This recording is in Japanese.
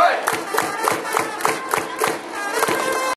はい。